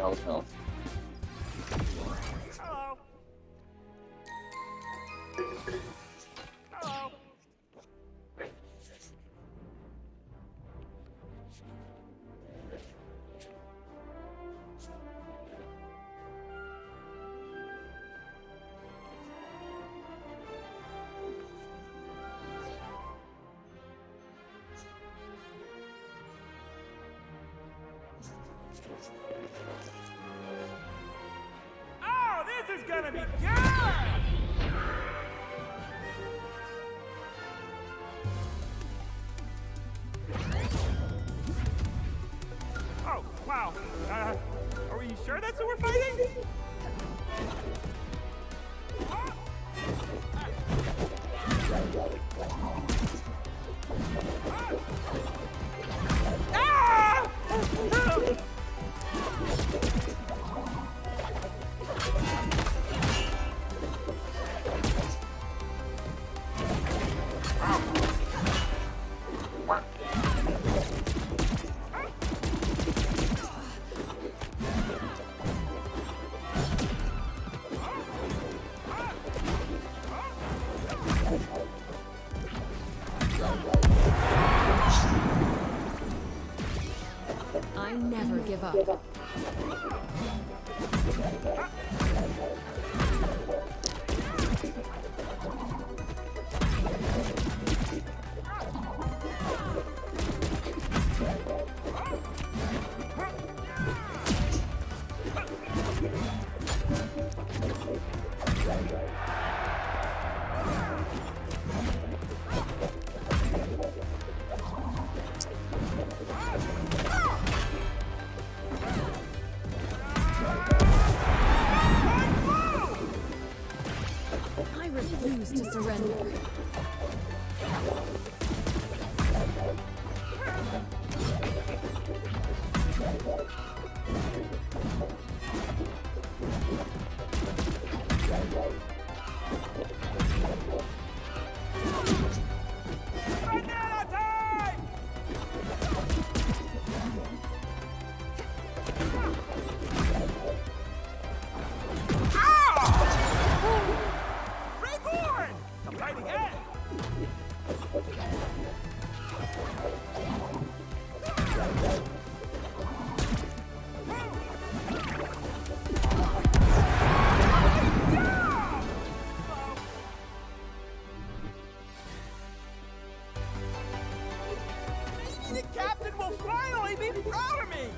No. Hello. Hello. Oh, this is gonna be good! Oh, wow. Uh, are we sure that's who we're fighting? I never give up. surrender. Maybe! The captain will finally be proud of me!